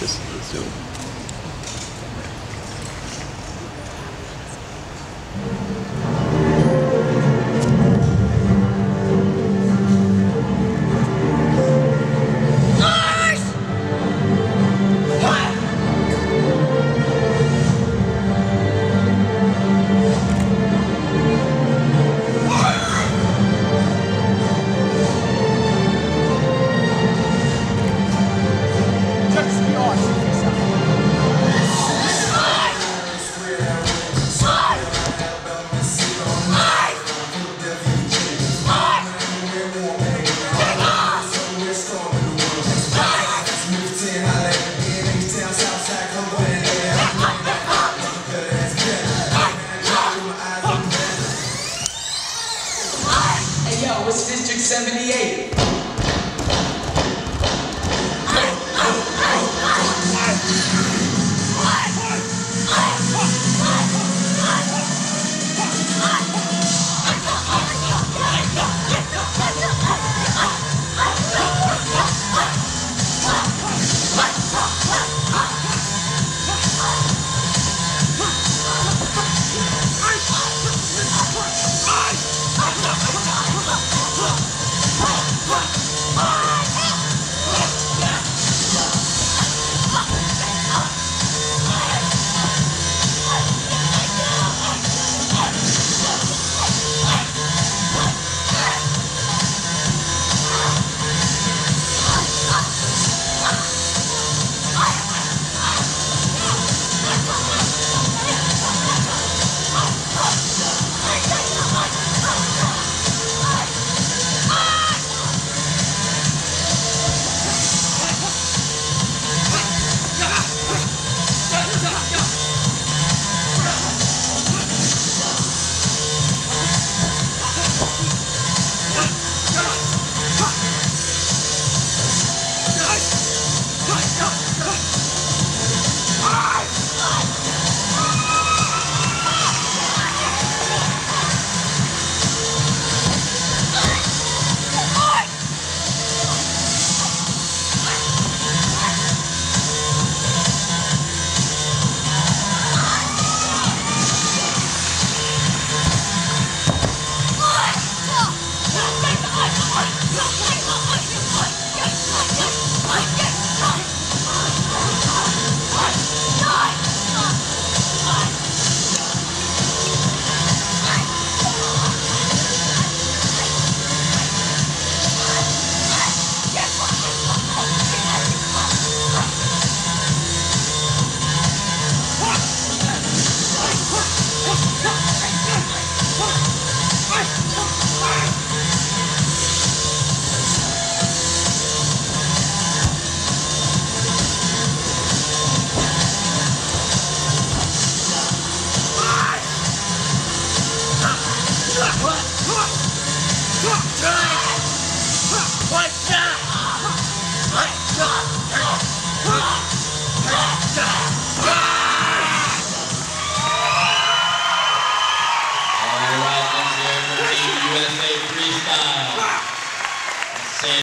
Let's do what's District 78? What?